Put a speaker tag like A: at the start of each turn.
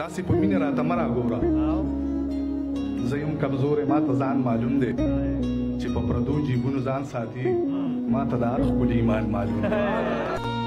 A: داسې په مینه راته مه راګوره زه یم کمزورې ما ته ځان معلوم دی چې په پردو جیبونو ځان ساتي ما ته د هر ښکلي ایمان معلوم دی